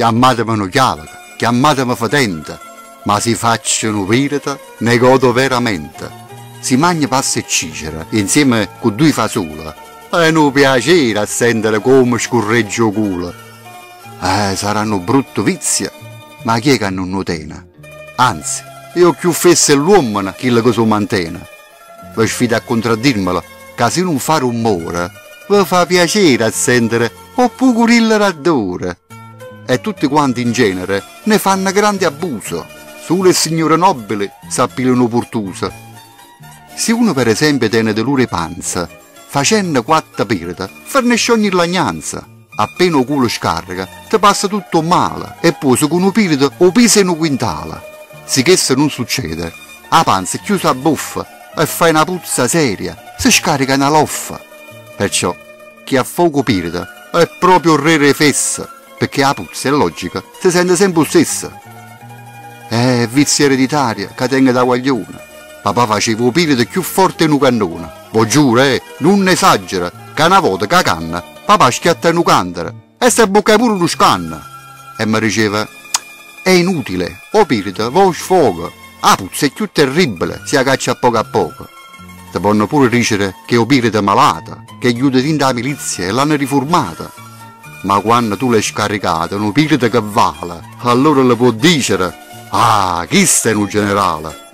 chiamatemi chiavaca, chiamatemi fatente, ma si facciano pirata, ne godo veramente. Si mangia pasta e cicera, insieme con due fasole, e un piacere a sentire come scurreggio culo. Eh, saranno brutto vizia, ma chi è che non notena? Anzi, io più fesse l'uomo che che si mantena. Vi sfido a contraddirmelo, che se non fa rumore, vi fa piacere a sentire oppure il raddore. E tutti quanti in genere ne fanno grande abuso. Solo il signore nobile s'appilano portusa. Se uno per esempio tiene dolore panza, facendo quattro pirata, fornisce ogni lagnanza. Appena il culo scarica, ti passa tutto male e poi se con un pirata o pisa in un quintale. Se questo non succede, la panza è chiusa a buffa e fai una puzza seria, si scarica una loffa. Perciò, chi ha fuoco pirata è proprio re re fessa, perché la puzza è logica, si sente sempre stessa. Eh, vizia ereditaria, che tenga da guaglione. Papà faceva il pirata più forte in un cannone. Vo giuro, eh, non esagera, che una volta che canna, papà schiatta in un cantare, e se bocca pure uno scanna. E mi diceva, è inutile, o pirata, vo sfoga. La puzza è più terribile, si caccia a poco a poco. Ti possono pure dicere che è malata, che aiuta dentro la milizia e l'hanno riformata. Ma quando tu l'hai scaricata, un pirata che vale, allora le può dire, ah, chi è un generale?